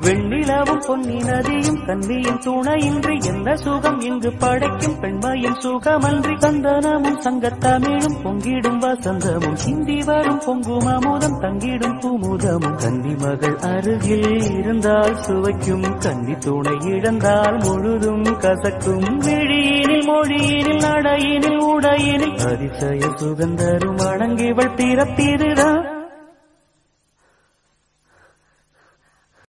வெண்ணிலவும் பொன்னி நதியும் கன்னியின் துணையின்றி எந்த சுகம் இங்கு படைக்கும் பெண்மையின் சுகமன்றி சந்தனமும் சங்கத்தமிழும் பொங்கிடும் வசந்தமும் சிந்தி வரும் பொங்கும் அமுதம் தங்கிடும் குமுதமும். கன்னி மகள் அருகில் இருந்தால் சுவைக்கும் கன்னி துணை இழந்தால் முழுதும் கசக்கும். விழியினில் மொழியினில் நடையினில் உடையினில் அதிசய சுகந்தரும் அடங்கிவள் பிறப்பிதுதான்.